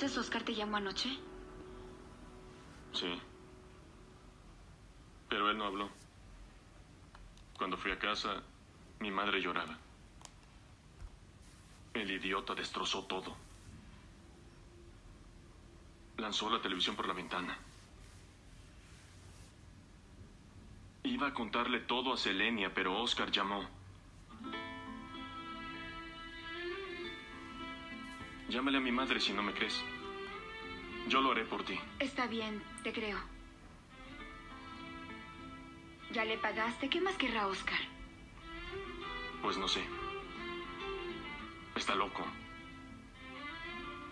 Entonces Oscar te llamó anoche. Sí. Pero él no habló. Cuando fui a casa, mi madre lloraba. El idiota destrozó todo. Lanzó la televisión por la ventana. Iba a contarle todo a Selenia, pero Oscar llamó. Llámale a mi madre si no me crees. Yo lo haré por ti. Está bien, te creo. ¿Ya le pagaste? ¿Qué más querrá Oscar? Pues no sé. Está loco.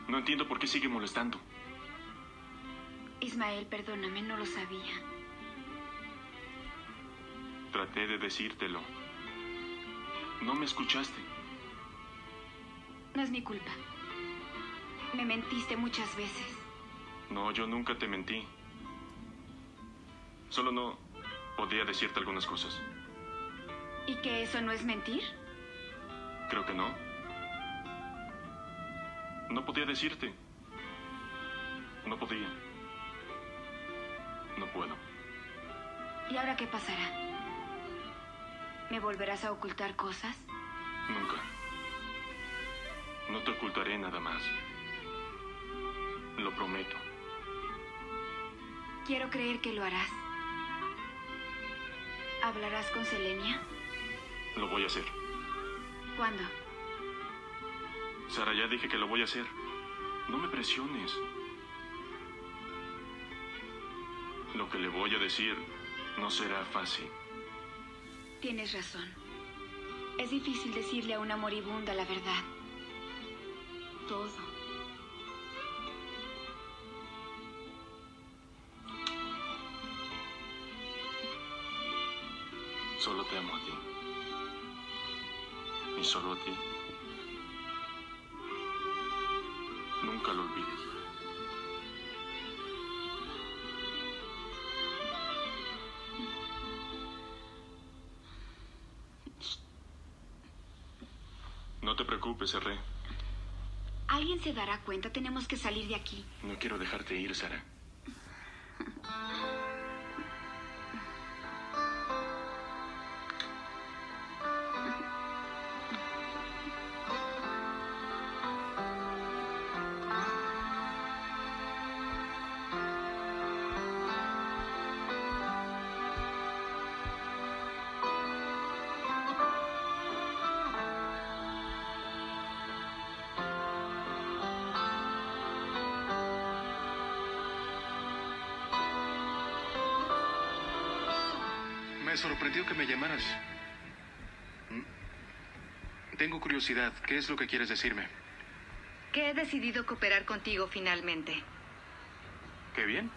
No entiendo por qué sigue molestando. Ismael, perdóname, no lo sabía. Traté de decírtelo. No me escuchaste. No es mi culpa. Me mentiste muchas veces. No, yo nunca te mentí. Solo no podía decirte algunas cosas. ¿Y que eso no es mentir? Creo que no. No podía decirte. No podía. No puedo. ¿Y ahora qué pasará? ¿Me volverás a ocultar cosas? Nunca. No te ocultaré nada más. Lo prometo. Quiero creer que lo harás. ¿Hablarás con Selenia? Lo voy a hacer. ¿Cuándo? Sara, ya dije que lo voy a hacer. No me presiones. Lo que le voy a decir no será fácil. Tienes razón. Es difícil decirle a una moribunda la verdad. Todo. Solo te amo a ti. Y solo a ti. Nunca lo olvides. No te preocupes, Herré. Alguien se dará cuenta. Tenemos que salir de aquí. No quiero dejarte ir, Sara. Me sorprendió que me llamaras. Tengo curiosidad. ¿Qué es lo que quieres decirme? Que he decidido cooperar contigo finalmente. ¿Qué bien?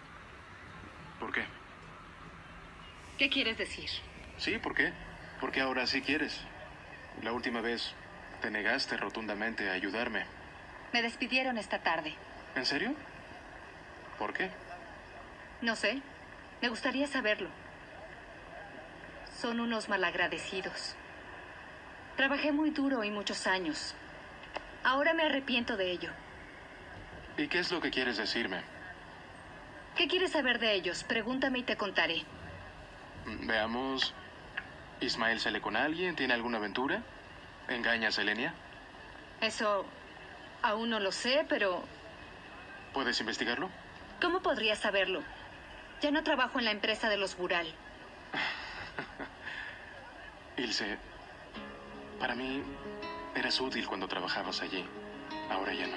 ¿Por qué? ¿Qué quieres decir? Sí, ¿por qué? Porque ahora sí quieres. La última vez te negaste rotundamente a ayudarme. Me despidieron esta tarde. ¿En serio? ¿Por qué? No sé. Me gustaría saberlo. Son unos malagradecidos. Trabajé muy duro y muchos años. Ahora me arrepiento de ello. ¿Y qué es lo que quieres decirme? ¿Qué quieres saber de ellos? Pregúntame y te contaré. Mm, Veamos. ¿Ismael sale con alguien? ¿Tiene alguna aventura? ¿Engaña a Selenia? Eso aún no lo sé, pero ¿Puedes investigarlo? ¿cómo podría saberlo? Ya no trabajo en la empresa de los Bural. Ilse, para mí eras útil cuando trabajabas allí. Ahora ya no.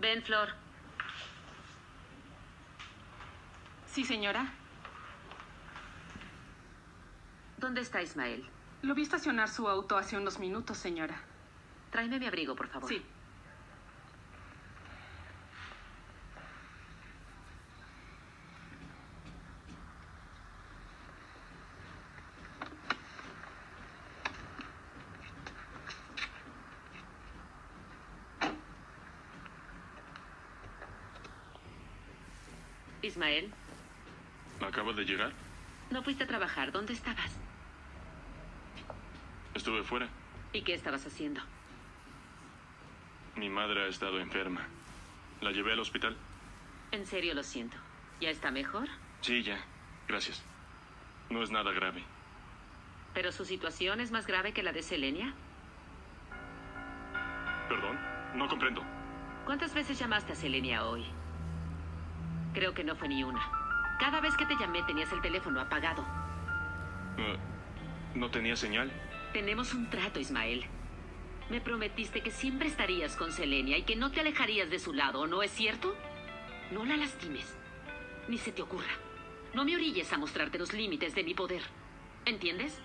Ven, Flor. Sí, señora. ¿Dónde está Ismael? Lo vi estacionar su auto hace unos minutos, señora. Tráeme mi abrigo, por favor. Sí. Ismael? Acabo de llegar. No fuiste a trabajar. ¿Dónde estabas? Estuve fuera. ¿Y qué estabas haciendo? Mi madre ha estado enferma. La llevé al hospital. En serio lo siento. ¿Ya está mejor? Sí, ya. Gracias. No es nada grave. ¿Pero su situación es más grave que la de Selenia? Perdón. No comprendo. ¿Cuántas veces llamaste a Selenia hoy? Creo que no fue ni una. Cada vez que te llamé tenías el teléfono apagado. Eh, ¿No tenía señal? Tenemos un trato, Ismael. Me prometiste que siempre estarías con Selenia y que no te alejarías de su lado, ¿no es cierto? No la lastimes. Ni se te ocurra. No me orilles a mostrarte los límites de mi poder. ¿Entiendes?